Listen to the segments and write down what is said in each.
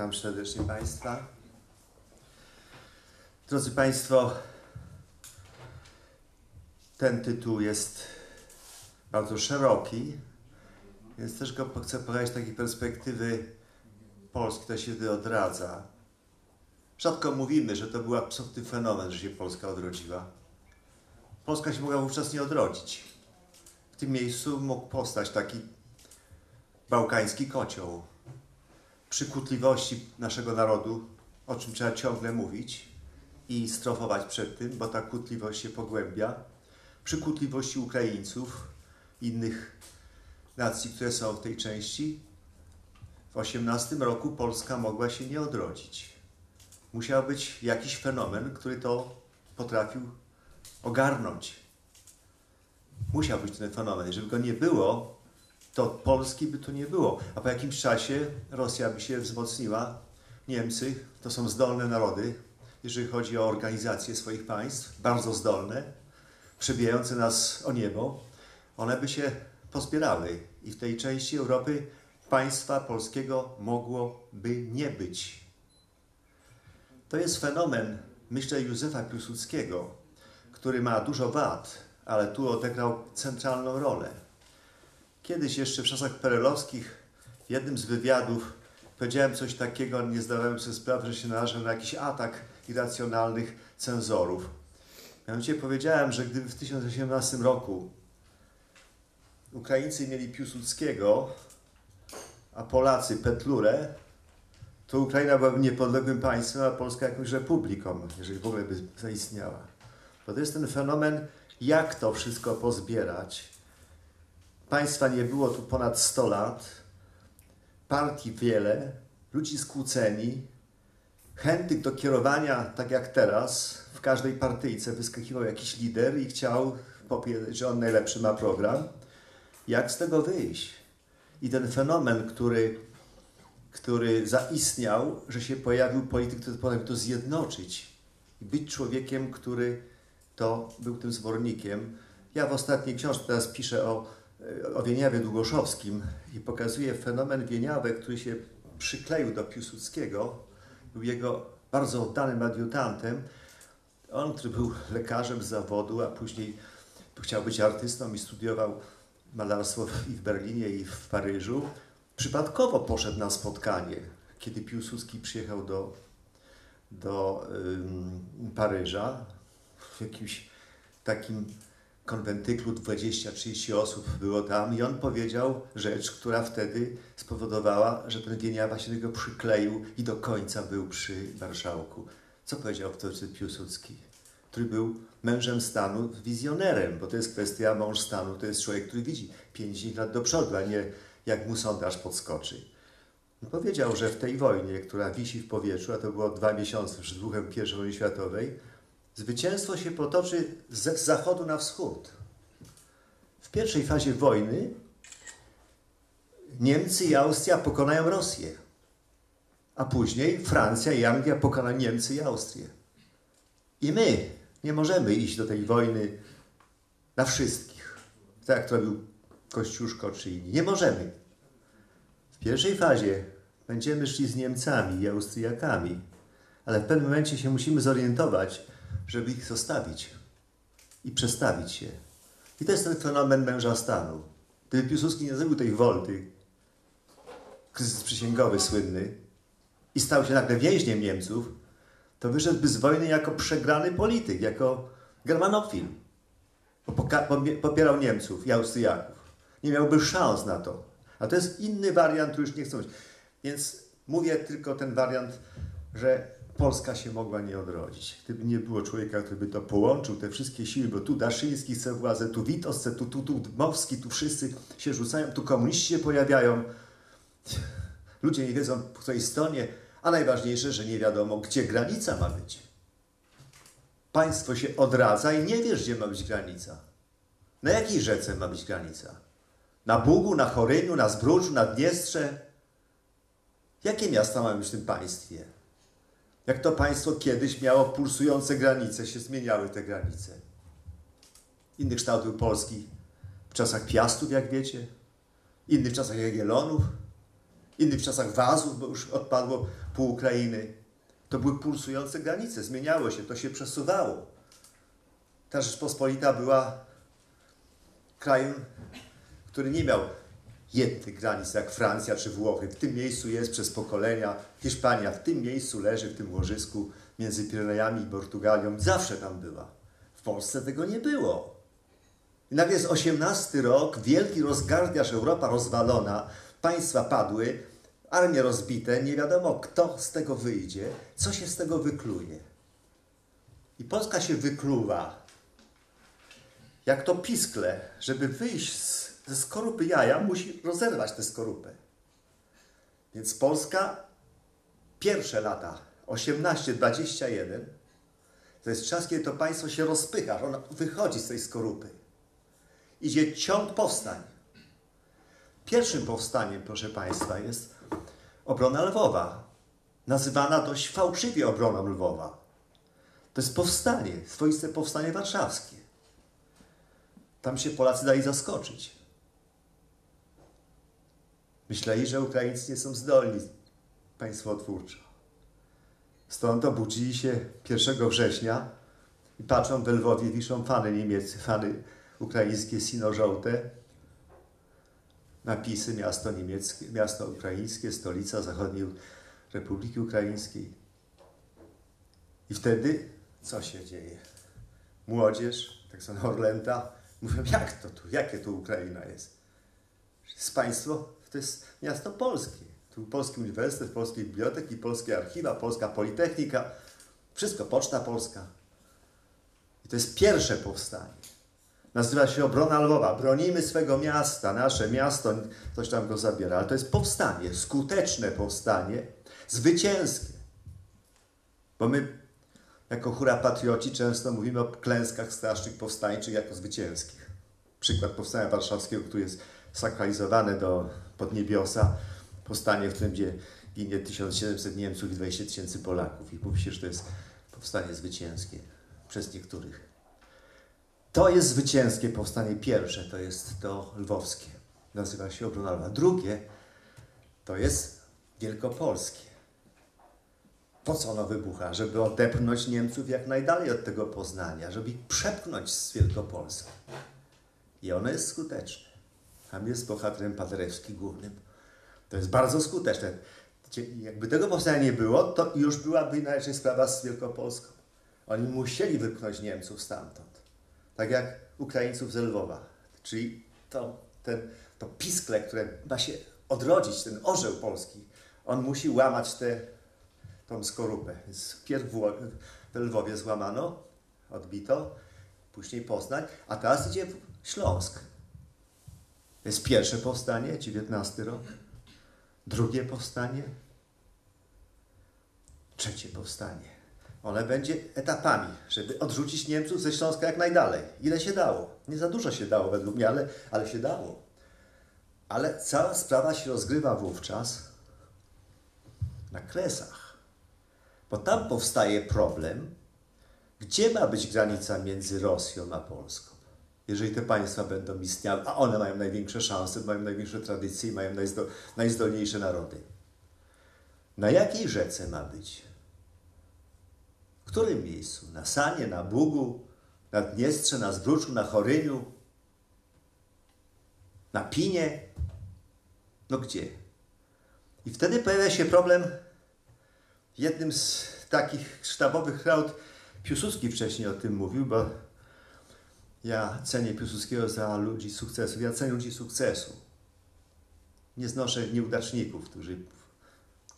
Witam serdecznie Państwa. Drodzy Państwo, ten tytuł jest bardzo szeroki, więc też go chcę pokazać z takiej perspektywy Polski, to się odradza. Rzadko mówimy, że to był absolutny fenomen, że się Polska odrodziła. Polska się mogła wówczas nie odrodzić. W tym miejscu mógł powstać taki bałkański kocioł przykutliwości naszego narodu, o czym trzeba ciągle mówić i strofować przed tym, bo ta kutliwość się pogłębia, przykutliwości Ukraińców, innych nacji, które są w tej części. W 18 roku Polska mogła się nie odrodzić. Musiał być jakiś fenomen, który to potrafił ogarnąć. Musiał być ten fenomen. Jeżeli go nie było, to Polski by tu nie było. A po jakimś czasie Rosja by się wzmocniła. Niemcy to są zdolne narody, jeżeli chodzi o organizację swoich państw, bardzo zdolne, przebijające nas o niebo. One by się pozbierały i w tej części Europy państwa polskiego mogłoby nie być. To jest fenomen, myślę, Józefa Piłsudskiego, który ma dużo wad, ale tu odegrał centralną rolę. Kiedyś jeszcze w czasach perelowskich w jednym z wywiadów powiedziałem coś takiego, nie zdawałem sobie sprawy, że się narażę na jakiś atak irracjonalnych cenzorów. Mianowicie powiedziałem, że gdyby w 1918 roku Ukraińcy mieli Piłsudskiego, a Polacy Petlurę, to Ukraina byłaby niepodległym państwem, a Polska jakąś republiką, jeżeli w ogóle by zaistniała. Bo to jest ten fenomen, jak to wszystko pozbierać, Państwa nie było tu ponad 100 lat, partii wiele, ludzi skłóceni, chętnych do kierowania, tak jak teraz, w każdej partyjce wyskakiwał jakiś lider i chciał że on najlepszy ma program. Jak z tego wyjść? I ten fenomen, który, który zaistniał, że się pojawił polityk, który potrafił to zjednoczyć i być człowiekiem, który to był tym zwornikiem. Ja w ostatniej książce teraz piszę o o Wieniawie Długoszowskim i pokazuje fenomen Wieniawek, który się przykleił do Piłsudskiego, był jego bardzo oddanym adiutantem. On, który był lekarzem z zawodu, a później chciał być artystą i studiował malarstwo i w Berlinie, i w Paryżu, przypadkowo poszedł na spotkanie, kiedy Piłsudski przyjechał do, do ym, Paryża w jakimś takim konwentyklu 20-30 osób było tam i on powiedział rzecz, która wtedy spowodowała, że ten Wieniawa się tego przykleił i do końca był przy marszałku. Co powiedział wtedy Piłsudski, który był mężem stanu, wizjonerem, bo to jest kwestia mąż stanu, to jest człowiek, który widzi 50 lat do przodu, a nie jak mu sondaż podskoczy. On powiedział, że w tej wojnie, która wisi w powietrzu, a to było dwa miesiące przed wybuchem I wojny światowej, Zwycięstwo się potoczy z zachodu na wschód. W pierwszej fazie wojny Niemcy i Austria pokonają Rosję, a później Francja i Anglia pokonają Niemcy i Austrię. I my nie możemy iść do tej wojny na wszystkich, tak jak to robił Kościuszko czy inni. Nie możemy. W pierwszej fazie będziemy szli z Niemcami i Austriakami, ale w pewnym momencie się musimy zorientować, żeby ich zostawić i przestawić się. I to jest ten fenomen męża stanu. Gdyby Piłsudski nie zrobił tej wolty, kryzys przysięgowy słynny, i stał się nagle więźniem Niemców, to wyszedłby z wojny jako przegrany polityk, jako germanofil. Bo popierał Niemców i Austriaków. Nie miałby szans na to. A to jest inny wariant, który już nie chcą. Więc mówię tylko ten wariant, że Polska się mogła nie odrodzić. Gdyby nie było człowieka, który by to połączył, te wszystkie siły, bo tu Daszyński chce władzę, tu Witos chce, tu, tu, tu Dmowski, tu wszyscy się rzucają, tu komuniści się pojawiają. Ludzie nie wiedzą, po której stronie, a najważniejsze, że nie wiadomo, gdzie granica ma być. Państwo się odradza i nie wiesz, gdzie ma być granica. Na jakiej rzece ma być granica? Na Bugu, na Choryniu, na Zbruczu, na Dniestrze? Jakie miasta mają być w tym państwie? Jak to państwo kiedyś miało pulsujące granice, się zmieniały te granice. Inny kształt był Polski w czasach Piastów, jak wiecie, inny w czasach Jagiellonów, W innych czasach Wazów, bo już odpadło pół Ukrainy. To były pulsujące granice, zmieniało się, to się przesuwało. Ta Rzeczpospolita była krajem, który nie miał jednych granic, jak Francja czy Włochy. W tym miejscu jest przez pokolenia. Hiszpania w tym miejscu leży, w tym łożysku między Pirenejami i Portugalią. Zawsze tam była. W Polsce tego nie było. I nagle jest osiemnasty rok, wielki rozgardiaż, Europa rozwalona, państwa padły, armie rozbite, nie wiadomo kto z tego wyjdzie, co się z tego wykluje. I Polska się wykluwa. Jak to piskle, żeby wyjść z, ze skorupy jaja, musi rozerwać tę skorupę. Więc Polska pierwsze lata, 18-21, to jest czas, kiedy to państwo się rozpycha, ono wychodzi z tej skorupy. Idzie ciąg powstań. Pierwszym powstaniem, proszę Państwa, jest obrona Lwowa, nazywana dość fałszywie obroną Lwowa. To jest powstanie, swoiste powstanie warszawskie. Tam się Polacy dali zaskoczyć. Myśleli, że Ukraińcy nie są zdolni państwotwórczo. Stąd obudzili się 1 września i patrzą w Lwowie, wiszą fany niemieckie, fany ukraińskie, sino-żołte, napisy miasto niemieckie, miasto ukraińskie, stolica zachodniej Republiki Ukraińskiej. I wtedy co się dzieje? Młodzież, tak zwana Orlęta, mówią, jak to tu, jakie tu Ukraina jest? jest państwo, to jest miasto polskie. Tu polski uniwersytet, polskie biblioteki, polskie archiwa, polska politechnika, wszystko, poczta polska. I to jest pierwsze powstanie. Nazywa się obrona Lwowa. Bronimy swego miasta, nasze miasto, coś tam go zabiera. Ale to jest powstanie, skuteczne powstanie, zwycięskie. Bo my, jako hura patrioci, często mówimy o klęskach strasznych powstańczych jako zwycięskich. Przykład powstania warszawskiego, który jest sakralizowane do podniebiosa. Powstanie, w którym gdzie ginie 1700 Niemców i 20 tysięcy Polaków. I mówi się, że to jest powstanie zwycięskie przez niektórych. To jest zwycięskie powstanie pierwsze, to jest to lwowskie. Nazywa się obrona Lwa. Drugie to jest wielkopolskie. Po co ono wybucha? Żeby odepchnąć Niemców jak najdalej od tego Poznania, żeby ich przepchnąć z Wielkopolski. I ono jest skuteczne. Tam jest bohaterem Paderewski głównym. To jest bardzo skuteczne. Jakby tego powstania nie było, to już byłaby inaczej sprawa z Wielkopolską. Oni musieli wypchnąć Niemców stamtąd tak jak Ukraińców z Lwowa. Czyli to, ten, to piskle, które ma się odrodzić, ten orzeł polski, on musi łamać tę tą skorupę. Więc pierw w Lwowie złamano, odbito, później Poznań, a teraz idzie Śląsk. To jest pierwsze powstanie, 19 rok, drugie powstanie, trzecie powstanie. One będzie etapami, żeby odrzucić Niemców ze Śląska jak najdalej. Ile się dało? Nie za dużo się dało według mnie, ale, ale się dało. Ale cała sprawa się rozgrywa wówczas na Kresach. Bo tam powstaje problem, gdzie ma być granica między Rosją a Polską. Jeżeli te państwa będą istniały, a one mają największe szanse, mają największe tradycje, mają najzdolniejsze narody. Na jakiej rzece ma być? W którym miejscu? Na Sanie, na Bugu, na Dniestrze, na Zbruczu, na Choryniu, na Pinie? No gdzie? I wtedy pojawia się problem jednym z takich sztabowych raut. Piłsudski wcześniej o tym mówił, bo ja cenię Piłsudskiego za ludzi sukcesu. Ja cenię ludzi sukcesu. Nie znoszę nieudaczników, którzy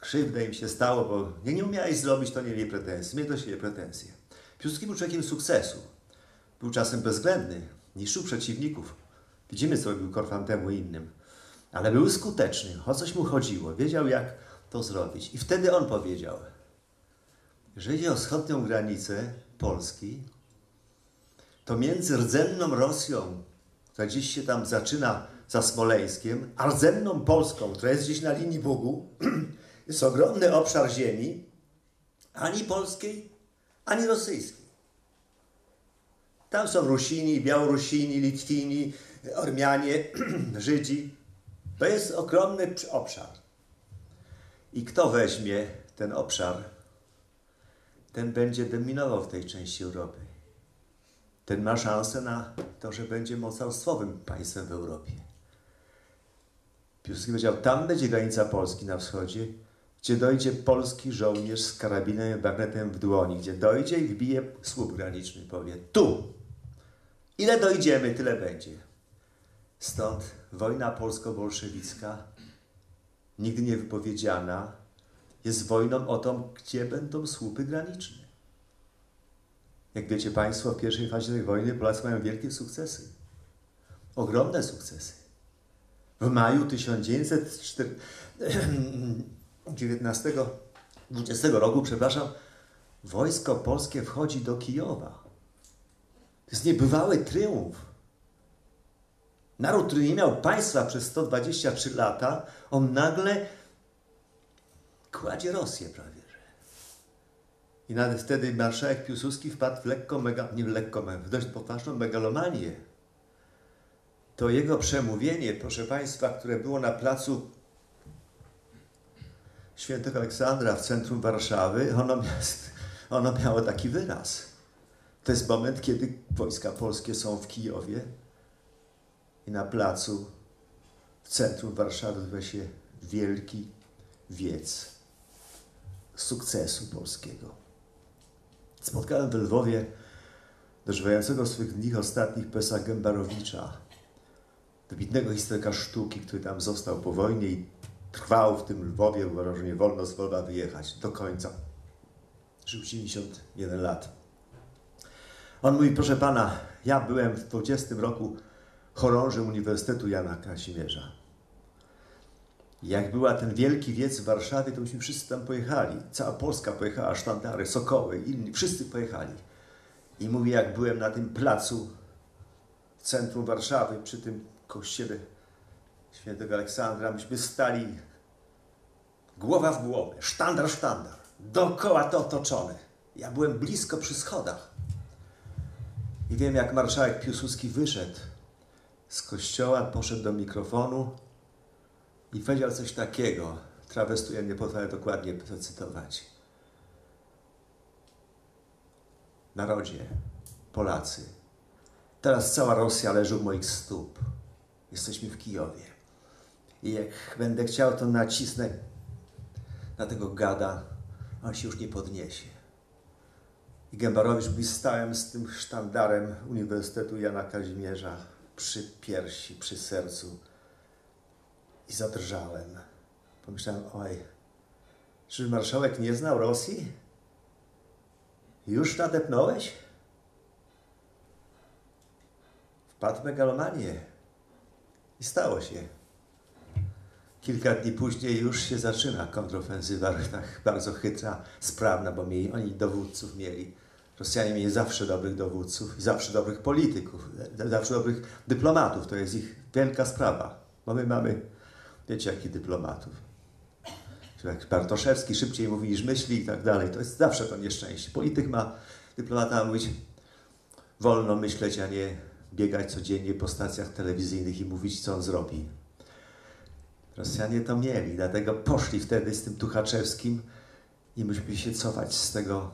krzywdę im się stało, bo nie, nie umiałeś zrobić, to nie miej pretensji. Miej do siebie pretensje. Piłsudski był człowiekiem sukcesu. Był czasem bezwzględny, niszczył przeciwników. Widzimy, co robił Korfan temu i innym. Ale był skuteczny, o coś mu chodziło, wiedział, jak to zrobić. I wtedy on powiedział, że idzie o wschodnią granicę Polski, to między rdzenną Rosją, która gdzieś się tam zaczyna za Smoleńskiem, a rdzenną Polską, która jest gdzieś na linii Bugu, jest ogromny obszar ziemi, ani polskiej, ani rosyjskiej. Tam są Rusini, Białorusini, Litwini, Ormianie, Żydzi. To jest ogromny obszar. I kto weźmie ten obszar, ten będzie dominował w tej części Europy. Ten ma szansę na to, że będzie mocarstwowym państwem w Europie. Piłsudski powiedział, tam będzie granica Polski na wschodzie, gdzie dojdzie polski żołnierz z karabinem i bagnetem w dłoni, gdzie dojdzie i wbije słup graniczny, powie, tu! Ile dojdziemy, tyle będzie. Stąd wojna polsko-bolszewicka, nigdy nie wypowiedziana, jest wojną o to, gdzie będą słupy graniczne. Jak wiecie Państwo, w pierwszej fazie tej wojny Polacy mają wielkie sukcesy. Ogromne sukcesy. W maju 1919 20 roku, przepraszam, wojsko polskie wchodzi do Kijowa. To jest niebywały triumf. Naród, który nie miał państwa przez 123 lata, on nagle kładzie Rosję prawie. I nawet wtedy marszałek Piłsudski wpadł w lekko, mega, nie w lekko, w dość poważną megalomanię. To jego przemówienie, proszę Państwa, które było na placu Świętego Aleksandra w centrum Warszawy, ono, ono miało taki wyraz. To jest moment, kiedy wojska polskie są w Kijowie i na placu w centrum Warszawy odbywa się wielki wiec sukcesu polskiego. Spotkałem w Lwowie dożywającego swych dni ostatnich Pesa Gębarowicza, wybitnego historyka sztuki, który tam został po wojnie i trwał w tym Lwowie, uważał, że nie wolno z Lwowa wyjechać do końca. Żył 91 lat. On mówi, proszę pana, ja byłem w 20 roku chorążym Uniwersytetu Jana Kazimierza. Jak była ten wielki wiec w Warszawie, to myśmy wszyscy tam pojechali. Cała Polska pojechała, sztandary, Sokoły, inni, wszyscy pojechali. I mówi, jak byłem na tym placu w centrum Warszawy, przy tym kościele świętego Aleksandra, myśmy stali głowa w głowę, sztandar, sztandar, dookoła to otoczone. Ja byłem blisko przy schodach. I wiem, jak marszałek Piłsudski wyszedł z kościoła, poszedł do mikrofonu i powiedział coś takiego, trawestuję, nie potrafię dokładnie zacytować. Narodzie, Polacy, teraz cała Rosja leży u moich stóp. Jesteśmy w Kijowie. I jak będę chciał, to nacisnę na tego gada, on się już nie podniesie. I Gębarowicz mówi, stałem z tym sztandarem Uniwersytetu Jana Kazimierza przy piersi, przy sercu i zadrżałem. Pomyślałem, oj, czy marszałek nie znał Rosji? Już nadepnąłeś? Wpadł w megalomanię. I stało się. Kilka dni później już się zaczyna kontrofensywa, tak bardzo chytra, sprawna, bo mieli, oni dowódców mieli. Rosjanie mieli zawsze dobrych dowódców zawsze dobrych polityków, zawsze dobrych dyplomatów. To jest ich wielka sprawa, bo my mamy wiecie, jakich dyplomatów. Jak Bartoszewski szybciej mówi niż myśli i tak dalej. To jest zawsze to nieszczęście. Polityk ma, dyplomata ma mówić, wolno myśleć, a nie biegać codziennie po stacjach telewizyjnych i mówić, co on zrobi. Rosjanie to mieli, dlatego poszli wtedy z tym Tuchaczewskim i myśmy się cofać z tego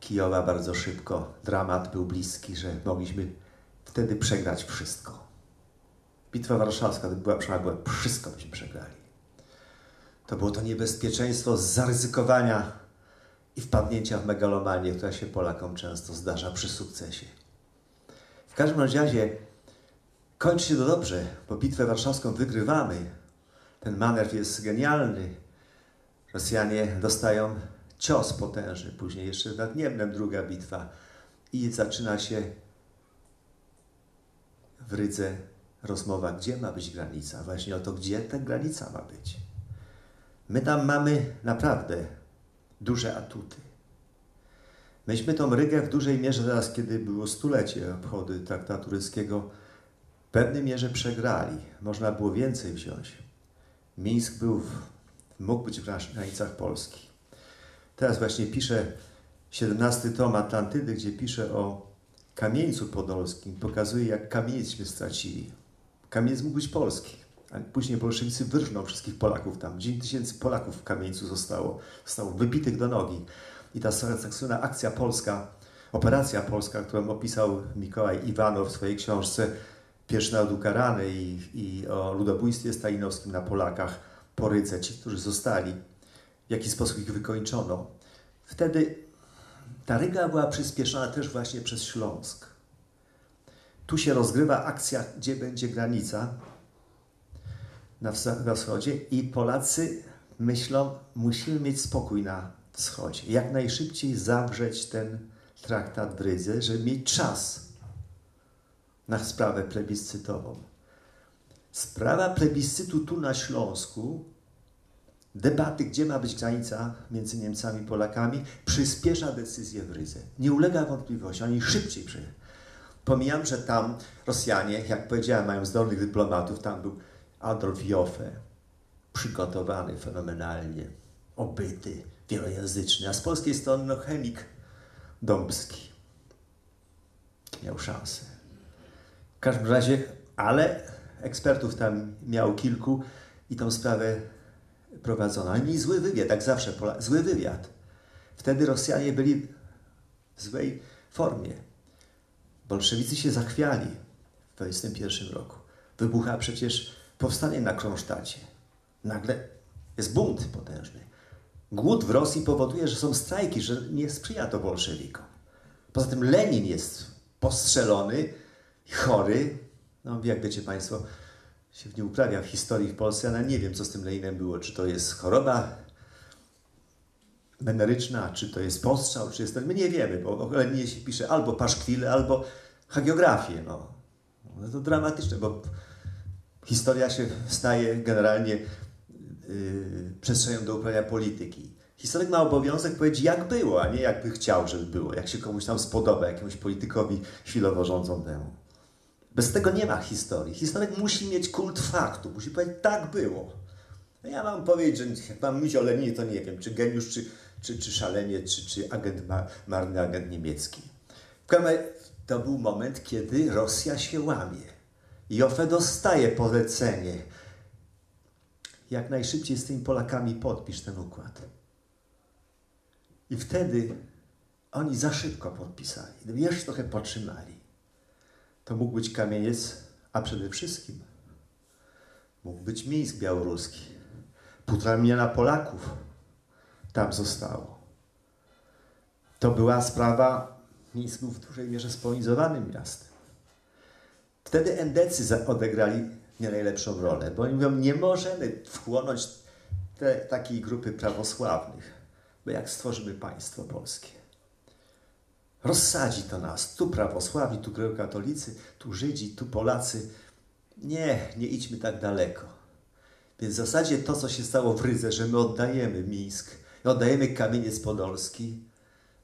Kijowa bardzo szybko. Dramat był bliski, że mogliśmy wtedy przegrać wszystko. Bitwa Warszawska to była przynajmniej wszystko byśmy przegrali. To było to niebezpieczeństwo zaryzykowania i wpadnięcia w megalomanię, która się Polakom często zdarza przy sukcesie. W każdym razie kończy się to dobrze, bo bitwę warszawską wygrywamy. Ten manewr jest genialny. Rosjanie dostają cios potężny. Później jeszcze nad Niemnem druga bitwa. I zaczyna się w Rydze rozmowa, gdzie ma być granica, właśnie o to, gdzie ta granica ma być. My tam mamy naprawdę duże atuty. Myśmy tą Rygę w dużej mierze teraz, kiedy było stulecie obchody traktatu ryskiego, w pewnej mierze przegrali. Można było więcej wziąć. Mińsk był, w, mógł być w granicach Polski. Teraz właśnie piszę 17 tom Atlantydy, gdzie piszę o kamieńcu podolskim. Pokazuje, jak kamieniec stracili. Kamieniec mógł być polski, A później bolszewicy wyrżną wszystkich Polaków tam. 10 tysięcy Polaków w kamieńcu zostało, zostało wybitych do nogi. I ta słynna akcja polska, operacja polska, którą opisał Mikołaj Iwanow w swojej książce Pierwszy naród ukarany i, i o ludobójstwie stalinowskim na Polakach po ci, którzy zostali, w jaki sposób ich wykończono. Wtedy ta Ryga była przyspieszona też właśnie przez Śląsk. Tu się rozgrywa akcja, gdzie będzie granica na, wschodzie i Polacy myślą, musimy mieć spokój na wschodzie. Jak najszybciej zawrzeć ten traktat w Rydze, żeby mieć czas na sprawę plebiscytową. Sprawa plebiscytu tu na Śląsku, debaty, gdzie ma być granica między Niemcami i Polakami, przyspiesza decyzję w Rydze. Nie ulega wątpliwości, oni szybciej przyjechali. Pomijam, że tam Rosjanie, jak powiedziałem, mają zdolnych dyplomatów. Tam był Adolf Joffe, przygotowany fenomenalnie, obyty, wielojęzyczny, a z polskiej strony no, chemik Dąbski. Miał szansę. W każdym razie, ale ekspertów tam miał kilku i tą sprawę prowadzono. Ale mieli zły wywiad, jak zawsze, zły wywiad. Wtedy Rosjanie byli w złej formie. Bolszewicy się zachwiali w 1921 roku. Wybucha przecież powstanie na Kronsztacie. Nagle jest bunt potężny. Głód w Rosji powoduje, że są strajki, że nie sprzyja to bolszewikom. Poza tym Lenin jest postrzelony, chory. No, jak wiecie Państwo, się nie uprawia w historii w Polsce, ale nie wiem, co z tym Leninem było. Czy to jest choroba weneryczna, czy to jest postrzał, czy jest... My nie wiemy, bo o Leninie się pisze albo paszkwile, albo hagiografię. No. no to dramatyczne, bo historia się staje generalnie yy, przestrzenią do uprawiania polityki. Historyk ma obowiązek powiedzieć, jak było, a nie jakby chciał, żeby było, jak się komuś tam spodoba, jakiemuś politykowi chwilowo rządzącemu. Bez tego nie ma historii. Historyk musi mieć kult faktu, musi powiedzieć, tak było. No ja mam powiedzieć, że jak mam mówić o Leninie, to nie wiem, czy geniusz, czy, czy, czy szalenie, czy, czy agent, marny agent niemiecki. To był moment, kiedy Rosja się łamie. Joffe dostaje polecenie. Jak najszybciej z tymi Polakami podpisz ten układ. I wtedy oni za szybko podpisali. Jeszcze trochę potrzymali. To mógł być kamieniec, a przede wszystkim mógł być Mińsk białoruski. Półtora miliona Polaków tam zostało. To była sprawa Mińsk był w dużej mierze spolonizowanym miastem. Wtedy endecy odegrali nie najlepszą rolę, bo oni mówią, nie możemy wchłonąć te, takiej grupy prawosławnych, bo jak stworzymy państwo polskie? Rozsadzi to nas. Tu prawosławi, tu katolicy, tu Żydzi, tu Polacy. Nie, nie idźmy tak daleko. Więc w zasadzie to, co się stało w Rydze, że my oddajemy Mińsk, oddajemy Kamieniec Podolski,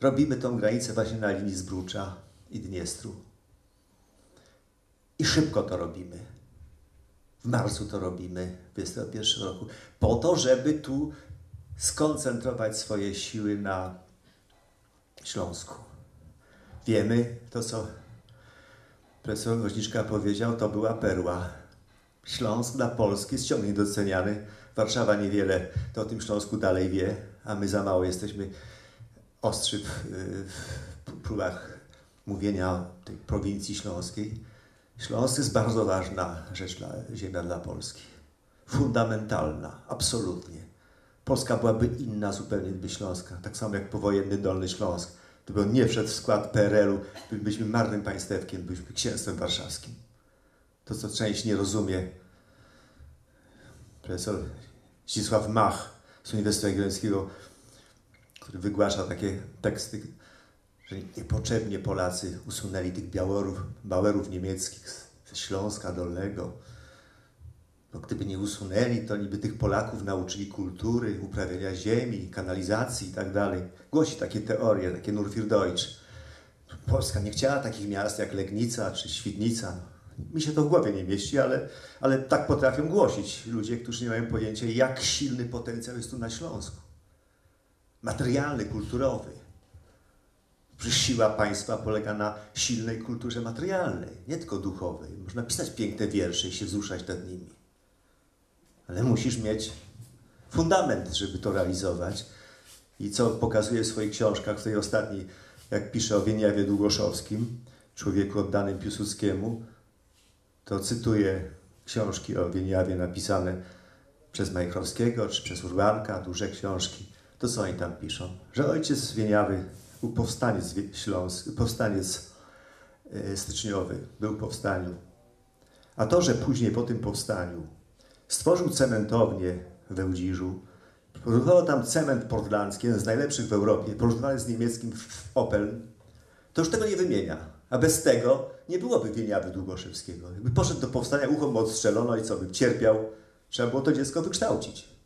robimy tą granicę właśnie na linii Zbrucza i Dniestru. I szybko to robimy. W marcu to robimy, w 2021 roku, po to, żeby tu skoncentrować swoje siły na Śląsku. Wiemy to, co profesor Woźniczka powiedział, to była perła. Śląsk dla Polski jest ciągle niedoceniany. Warszawa niewiele to o tym Śląsku dalej wie, a my za mało jesteśmy ostrzy w, próbach mówienia o tej prowincji śląskiej. Śląsk jest bardzo ważna rzecz dla, ziemia dla Polski. Fundamentalna, absolutnie. Polska byłaby inna zupełnie gdyby Śląska. Tak samo jak powojenny Dolny Śląsk. Gdyby on nie wszedł w skład PRL-u, bylibyśmy marnym państewkiem, byliśmy księstwem warszawskim. To, co część nie rozumie, profesor Zdzisław Mach z Uniwersytetu Jagiellońskiego który wygłasza takie teksty, że niepotrzebnie Polacy usunęli tych białorów, bauerów niemieckich ze Śląska Dolnego. No, gdyby nie usunęli, to niby tych Polaków nauczyli kultury, uprawiania ziemi, kanalizacji i tak dalej. Głosi takie teorie, takie Nurfirdeutsch. Polska nie chciała takich miast jak Legnica czy Świdnica. Mi się to w głowie nie mieści, ale, ale tak potrafią głosić ludzie, którzy nie mają pojęcia, jak silny potencjał jest tu na Śląsku materialny, kulturowy. Przecież siła państwa polega na silnej kulturze materialnej, nie tylko duchowej. Można pisać piękne wiersze i się wzruszać nad nimi. ale musisz mieć fundament, żeby to realizować. I co pokazuje w swoich książkach, w tej ostatniej, jak pisze o Wieniawie Długoszowskim, człowieku oddanym Piłsudskiemu, to cytuję książki o Wieniawie napisane przez Majchrowskiego czy przez Urbanka, duże książki. To co oni tam piszą? Że ojciec Wieniawy był powstaniec śląski, powstaniec e, styczniowy, był w powstaniu. A to, że później po tym powstaniu stworzył cementownię w Ełdzirzu, produkował tam cement portlandzki, jeden z najlepszych w Europie, porównywany z niemieckim Opel, to już tego nie wymienia. A bez tego nie byłoby Wieniawy Długoszewskiego. Jakby poszedł do powstania, ucho mu odstrzelono i co by cierpiał, trzeba było to dziecko wykształcić.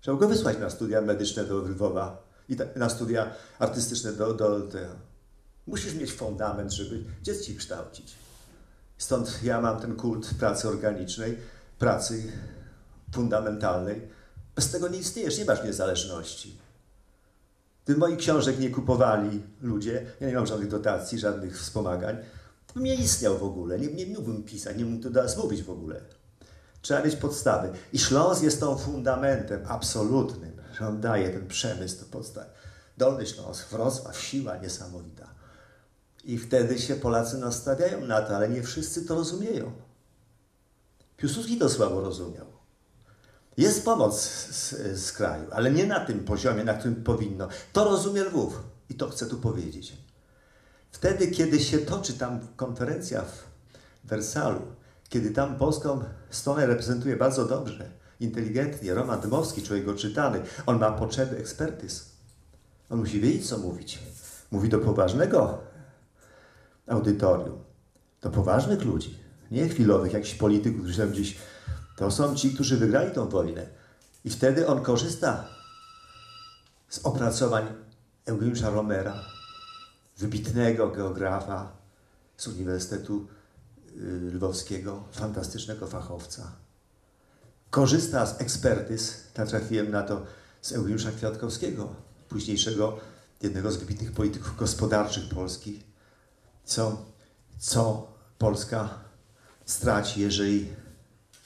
Trzeba go wysłać na studia medyczne do Lwowa i na studia artystyczne do, do, do Musisz mieć fundament, żeby dzieci kształcić. Stąd ja mam ten kult pracy organicznej, pracy fundamentalnej. Bez tego nie istniejesz, nie masz niezależności. Gdyby moich książek nie kupowali ludzie, ja nie mam żadnych dotacji, żadnych wspomagań, to bym nie istniał w ogóle, nie, nie mógłbym pisać, nie mógłbym tu teraz mówić w ogóle. Trzeba mieć podstawy. I Śląsk jest tą fundamentem absolutnym, on daje ten przemysł do podstaw. Dolny Śląsk, Wrocław, siła niesamowita. I wtedy się Polacy nastawiają na to, ale nie wszyscy to rozumieją. Piłsudski to słabo rozumiał. Jest pomoc z, z, kraju, ale nie na tym poziomie, na którym powinno. To rozumie Lwów i to chcę tu powiedzieć. Wtedy, kiedy się toczy tam konferencja w Wersalu, kiedy tam polską stronę reprezentuje bardzo dobrze, inteligentnie Roman Dmowski, człowiek oczytany, on ma potrzeby ekspertyz. On musi wiedzieć, co mówić. Mówi do poważnego audytorium, do poważnych ludzi, nie chwilowych jakichś polityków, którzy tam gdzieś... To są ci, którzy wygrali tą wojnę. I wtedy on korzysta z opracowań Eugeniusza Romera, wybitnego geografa z Uniwersytetu Lwowskiego, fantastycznego fachowca. Korzysta z ekspertyz, natrafiłem na to, z Eugeniusza Kwiatkowskiego, późniejszego jednego z wybitnych polityków gospodarczych polskich, co, co Polska straci, jeżeli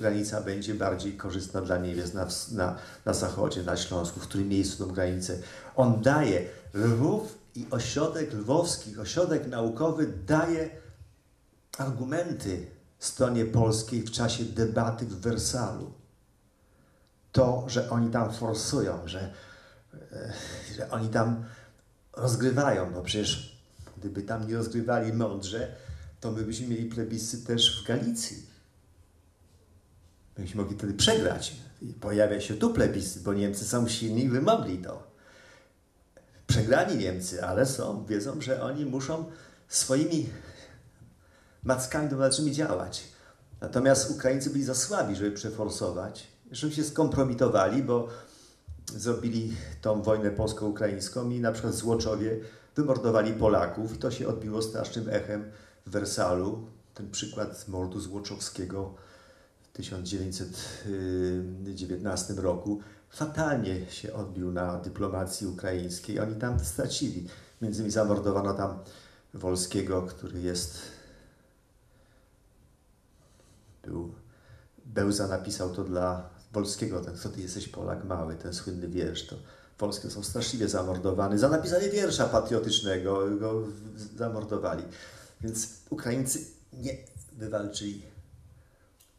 granica będzie bardziej korzystna dla Niemiec na, na, na zachodzie, na Śląsku, w którym miejscu tą granicę. On daje Lwów i ośrodek lwowski, ośrodek naukowy daje argumenty stronie polskiej w czasie debaty w Wersalu. To, że oni tam forsują, że, e, że oni tam rozgrywają, bo przecież gdyby tam nie rozgrywali mądrze, to my byśmy mieli plebiscyt też w Galicji. Myśmy mogli wtedy przegrać. I pojawia się tu plebiscyt, bo Niemcy są silni i wymogli to. Przegrani Niemcy, ale są, wiedzą, że oni muszą swoimi mackami domadczymi działać. Natomiast Ukraińcy byli za słabi, żeby przeforsować. Żeby się skompromitowali, bo zrobili tą wojnę polsko-ukraińską i na przykład Złoczowie wymordowali Polaków i to się odbiło strasznym echem w Wersalu. Ten przykład mordu Złoczowskiego w 1919 roku fatalnie się odbił na dyplomacji ukraińskiej. Oni tam stracili. Między innymi zamordowano tam Wolskiego, który jest był Bełza napisał to dla Wolskiego, ten co ty jesteś Polak mały, ten słynny wiersz, to Polskie są straszliwie zamordowany. Za napisanie wiersza patriotycznego go zamordowali. Więc Ukraińcy nie wywalczyli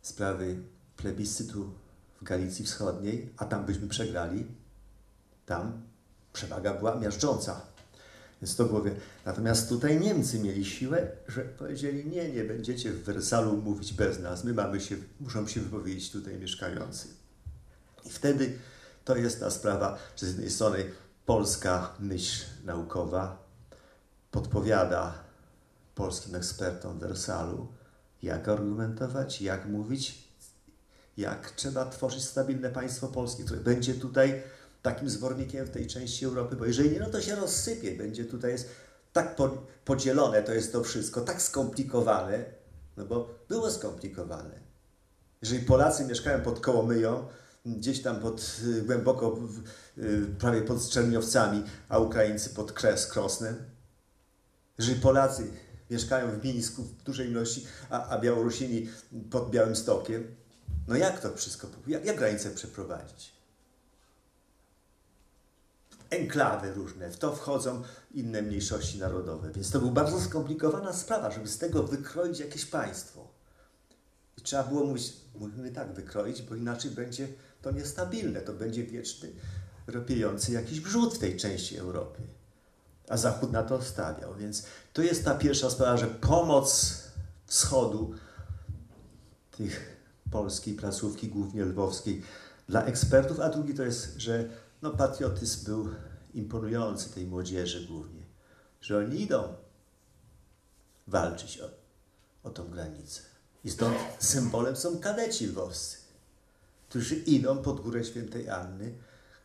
sprawy plebiscytu w Galicji Wschodniej, a tam byśmy przegrali. Tam przewaga była miażdżąca. Więc to było. Natomiast tutaj Niemcy mieli siłę, że powiedzieli: Nie, nie będziecie w Wersalu mówić bez nas. My mamy się, muszą się wypowiedzieć tutaj mieszkający. I wtedy to jest ta sprawa, że z jednej strony polska myśl naukowa podpowiada polskim ekspertom w Wersalu, jak argumentować, jak mówić, jak trzeba tworzyć stabilne państwo polskie, które będzie tutaj takim zwornikiem w tej części Europy, bo jeżeli nie, no to się rozsypie, będzie tutaj jest tak podzielone, to jest to wszystko, tak skomplikowane, no bo było skomplikowane. Jeżeli Polacy mieszkają pod Kołomyją, gdzieś tam pod, głęboko, prawie pod Strzelniowcami, a Ukraińcy pod Kres, Krosnem. Jeżeli Polacy mieszkają w Mińsku w dużej ilości, a, a Białorusini pod Białym Stokiem, No jak to wszystko, jak, jak granicę przeprowadzić? Enklawy różne, w to wchodzą inne mniejszości narodowe, więc to była bardzo skomplikowana sprawa, żeby z tego wykroić jakieś państwo. I trzeba było mówić, mówimy tak, wykroić, bo inaczej będzie to niestabilne, to będzie wieczny, ropiejący jakiś brzód w tej części Europy. A Zachód na to stawiał, więc to jest ta pierwsza sprawa, że pomoc wschodu tych polskiej placówki, głównie lwowskiej, dla ekspertów, a drugi to jest, że no, patriotyzm był imponujący tej młodzieży głównie, że oni idą walczyć o, o tą granicę. I stąd symbolem są kadeci lwowscy, którzy idą pod górę świętej Anny,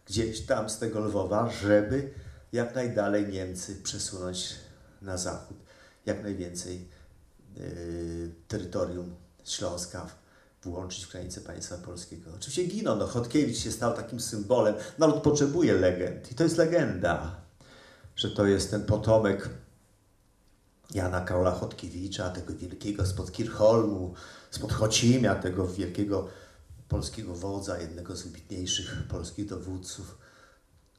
gdzieś tam z tego Lwowa, żeby jak najdalej Niemcy przesunąć na zachód, jak najwięcej yy, terytorium Śląska włączyć w granice państwa polskiego. Oczywiście giną, no Chodkiewicz się stał takim symbolem. Naród potrzebuje legend i to jest legenda, że to jest ten potomek Jana Karola Chodkiewicza, tego wielkiego spod Kirchholmu, spod Chocimia, tego wielkiego polskiego wodza, jednego z wybitniejszych polskich dowódców.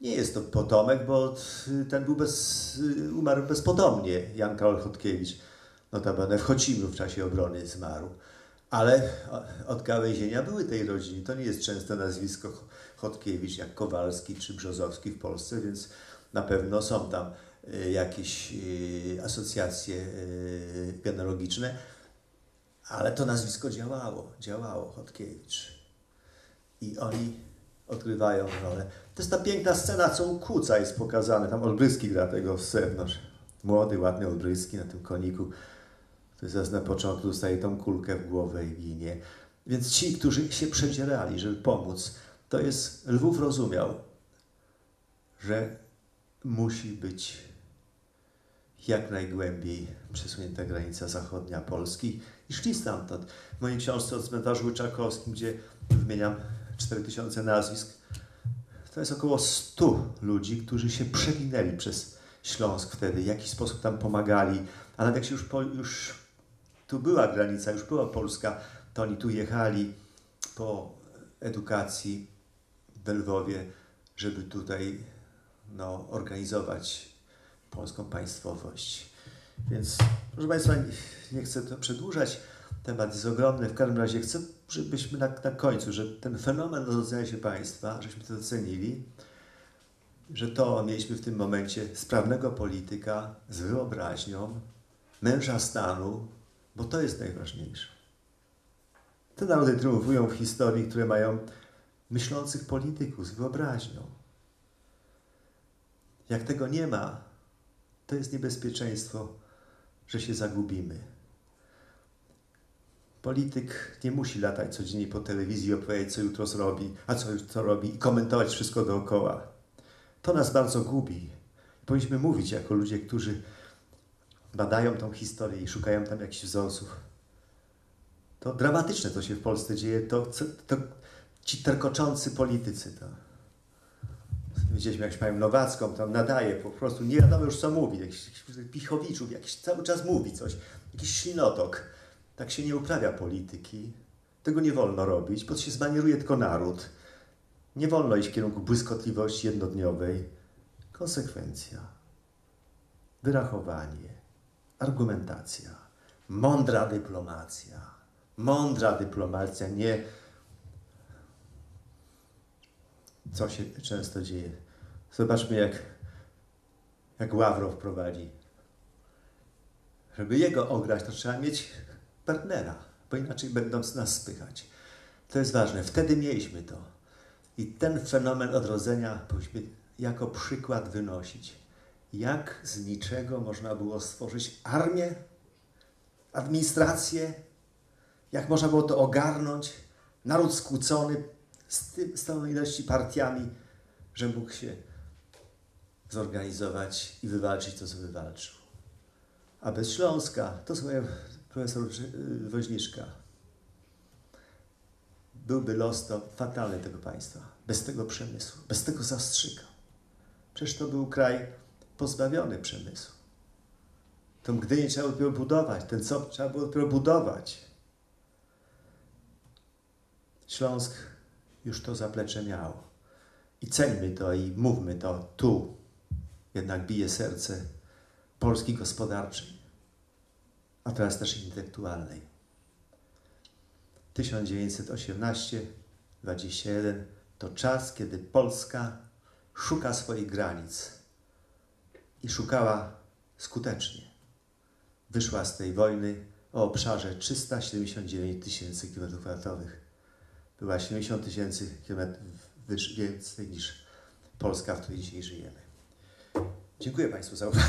Nie jest to potomek, bo ten był bez, umarł bezpotomnie, Jan Karol Chodkiewicz. Notabene w Chocimiu w czasie obrony zmarł. Ale od gałęzienia były tej rodziny. To nie jest częste nazwisko Chodkiewicz jak Kowalski czy Brzozowski w Polsce, więc na pewno są tam y, jakieś y, asocjacje y, genealogiczne, ale to nazwisko działało, działało Chodkiewicz. I oni odgrywają rolę. To jest ta piękna scena, co u Kuca jest pokazane. Tam Olbryski gra tego z zewnątrz. Młody, ładny Olbryski na tym koniku to na początku dostaje tą kulkę w głowę i ginie. Więc ci, którzy się przedzierali, żeby pomóc, to jest, Lwów rozumiał, że musi być jak najgłębiej przesunięta granica zachodnia Polski i szli stamtąd. W mojej książce o cmentarzu Łyczakowskim, gdzie wymieniam 4000 nazwisk, to jest około 100 ludzi, którzy się przewinęli przez Śląsk wtedy, w jakiś sposób tam pomagali, a nawet jak się już, po, już tu była granica, już była Polska, to oni tu jechali po edukacji w Lwowie, żeby tutaj no, organizować polską państwowość. Więc, proszę Państwa, nie chcę to przedłużać, temat jest ogromny. W każdym razie chcę, żebyśmy na, na końcu, że ten fenomen rodzenia się państwa, żeśmy to docenili, że to mieliśmy w tym momencie sprawnego polityka z wyobraźnią, męża stanu, bo to jest najważniejsze. Te narody triumfują w historii, które mają myślących polityków z wyobraźnią. Jak tego nie ma, to jest niebezpieczeństwo, że się zagubimy. Polityk nie musi latać codziennie po telewizji i opowiadać, co jutro zrobi, a co jutro robi i komentować wszystko dookoła. To nas bardzo gubi. Powinniśmy mówić jako ludzie, którzy badają tą historię i szukają tam jakichś wzorców. To dramatyczne, co się w Polsce dzieje. To, to ci terkoczący politycy. To. Widzieliśmy jakąś panią Nowacką, tam nadaje, po prostu nie wiadomo już co mówi. Jakiś Pichowiczów, jakiś cały czas mówi coś. Jakiś ślinotok. Tak się nie uprawia polityki. Tego nie wolno robić, bo się zmanieruje tylko naród. Nie wolno iść w kierunku błyskotliwości jednodniowej. Konsekwencja. Wyrachowanie argumentacja, mądra dyplomacja. Mądra dyplomacja, nie co się często dzieje. Zobaczmy, jak, jak Ławrow prowadzi. Żeby jego ograć, to trzeba mieć partnera, bo inaczej będą nas spychać. To jest ważne. Wtedy mieliśmy to. I ten fenomen odrodzenia powinniśmy jako przykład wynosić jak z niczego można było stworzyć armię, administrację, jak można było to ogarnąć, naród skłócony z, tym, z tą ilości partiami, że mógł się zorganizować i wywalczyć to, co wywalczył. A bez Śląska, to swoje profesor Woźniczka, byłby los to fatalny tego państwa. Bez tego przemysłu, bez tego zastrzyka. Przecież to był kraj pozbawiony przemysłu. Tą Gdynię trzeba było dopiero budować, ten co trzeba było dopiero budować. Śląsk już to zaplecze miał. I ceńmy to i mówmy to tu. Jednak bije serce Polski gospodarczej, a teraz też intelektualnej. 1918-21 to czas, kiedy Polska szuka swoich granic i szukała skutecznie. Wyszła z tej wojny o obszarze 379 tysięcy km2. Była 70 tysięcy kilometrów więcej niż Polska, w której dzisiaj żyjemy. Dziękuję Państwu za uwagę.